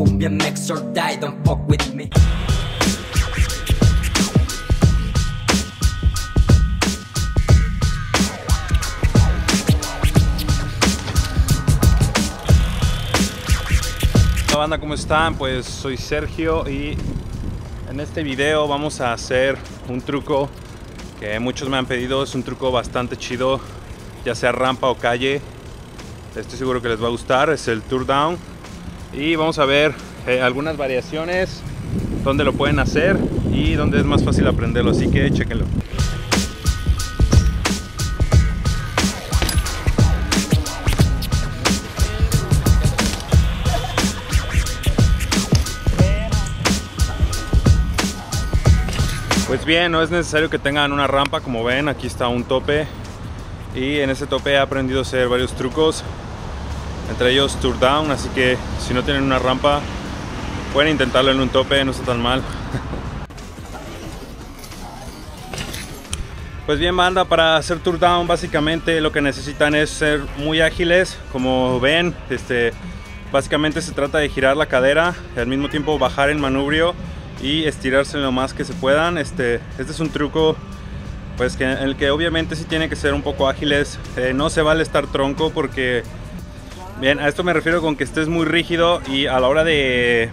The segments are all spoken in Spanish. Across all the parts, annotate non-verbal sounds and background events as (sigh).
cumbia, mix or die, don't fuck with. Hola banda, ¿cómo están? Pues soy Sergio y en este video vamos a hacer un truco que muchos me han pedido. Es un truco bastante chido, ya sea rampa o calle. Estoy seguro que les va a gustar. Es el Tour Down. Y vamos a ver eh, algunas variaciones, dónde lo pueden hacer y dónde es más fácil aprenderlo. Así que chequenlo. Pues bien, no es necesario que tengan una rampa, como ven, aquí está un tope y en ese tope he aprendido a hacer varios trucos, entre ellos tour down, así que si no tienen una rampa pueden intentarlo en un tope, no está tan mal. (laughs) Pues bien banda, para hacer tour down básicamente lo que necesitan es ser muy ágiles, como ven, este, básicamente se trata de girar la cadera y al mismo tiempo bajar el manubrio y estirarse lo más que se puedan. Este, este es un truco pues que, en el que obviamente sí tiene que ser un poco ágiles. Eh, no se vale estar tronco porque, bien, a esto me refiero con que estés muy rígido y a la hora de,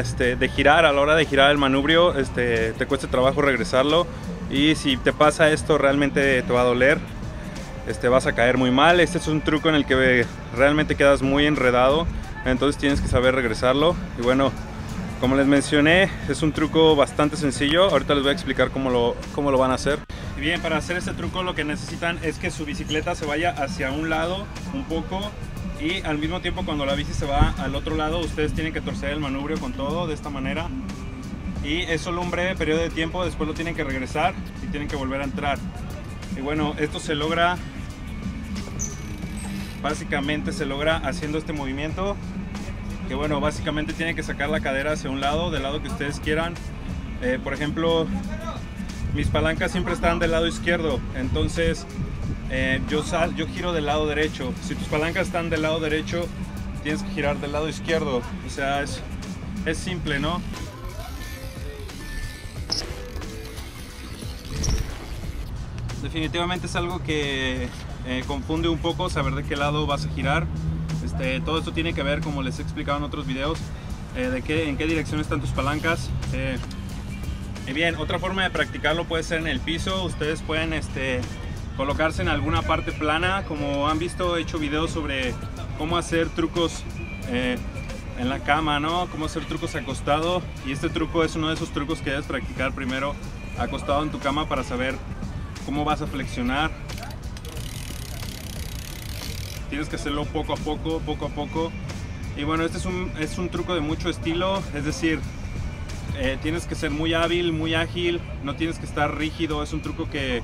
este, de girar, a la hora de girar el manubrio, este, te cuesta trabajo regresarlo. Y si te pasa esto realmente te va a doler. Este, vas a caer muy mal. Este es un truco en el que realmente quedas muy enredado. Entonces tienes que saber regresarlo. Y bueno, como les mencioné, es un truco bastante sencillo. Ahorita les voy a explicar cómo lo, cómo lo van a hacer. Bien, para hacer este truco lo que necesitan es que su bicicleta se vaya hacia un lado un poco y al mismo tiempo cuando la bici se va al otro lado, ustedes tienen que torcer el manubrio con todo de esta manera. Y es solo un breve periodo de tiempo, después lo tienen que regresar y tienen que volver a entrar. Y bueno, esto se logra, básicamente se logra haciendo este movimiento que bueno, básicamente tienen que sacar la cadera hacia un lado, del lado que ustedes quieran. Eh, por ejemplo, mis palancas siempre están del lado izquierdo, entonces eh, yo, yo giro del lado derecho. Si tus palancas están del lado derecho, tienes que girar del lado izquierdo. O sea, es, es simple, ¿no? Definitivamente es algo que eh, confunde un poco saber de qué lado vas a girar. Este, todo esto tiene que ver, como les he explicado en otros videos, eh, de qué, en qué dirección están tus palancas. Y bien, otra forma de practicarlo puede ser en el piso. Ustedes pueden este, colocarse en alguna parte plana. Como han visto, he hecho videos sobre cómo hacer trucos eh, en la cama, ¿no? Cómo hacer trucos acostado. Y este truco es uno de esos trucos que debes practicar primero acostado en tu cama para saber cómo vas a flexionar tienes que hacerlo poco a poco, poco a poco. Y bueno, este es un, es un truco de mucho estilo, es decir, eh, tienes que ser muy hábil, muy ágil, no tienes que estar rígido, es un truco que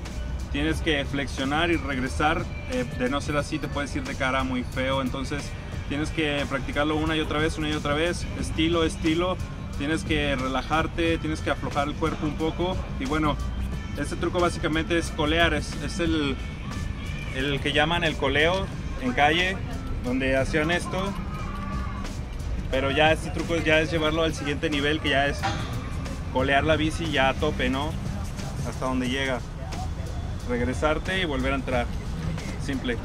tienes que flexionar y regresar, eh, de no ser así te puedes ir de cara muy feo, entonces tienes que practicarlo una y otra vez, una y otra vez, estilo, estilo, tienes que relajarte, tienes que aflojar el cuerpo un poco y bueno, este truco básicamente es colear, es, el, el que llaman el coleo, en calle donde hacían esto pero ya este truco ya es llevarlo al siguiente nivel que ya es colear la bici ya a tope no hasta donde llega. Regresarte y volver a entrar. Simple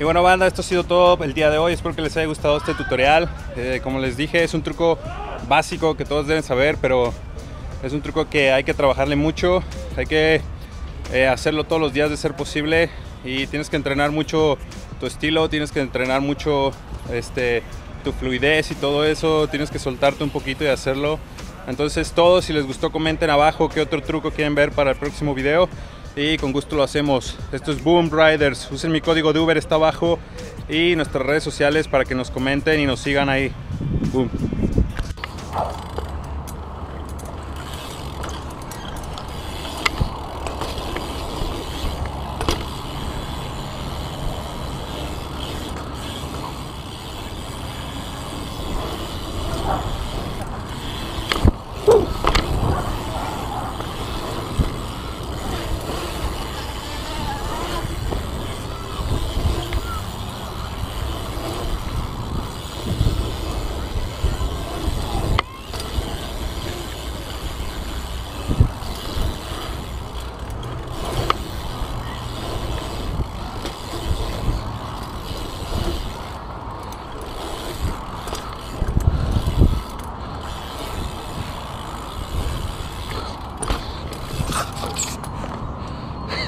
Y bueno banda, esto ha sido todo el día de hoy, espero que les haya gustado este tutorial. Eh, como les dije, es un truco básico que todos deben saber, pero es un truco que hay que trabajarle mucho, hay que eh, hacerlo todos los días de ser posible. Y tienes que entrenar mucho tu estilo, tienes que entrenar mucho este, tu fluidez y todo eso, tienes que soltarte un poquito y hacerlo. Entonces todo, si les gustó comenten abajo qué otro truco quieren ver para el próximo video y con gusto lo hacemos. Esto es Boom Riders. Usen mi código de Uber, está abajo, y nuestras redes sociales para que nos comenten y nos sigan ahí. Boom.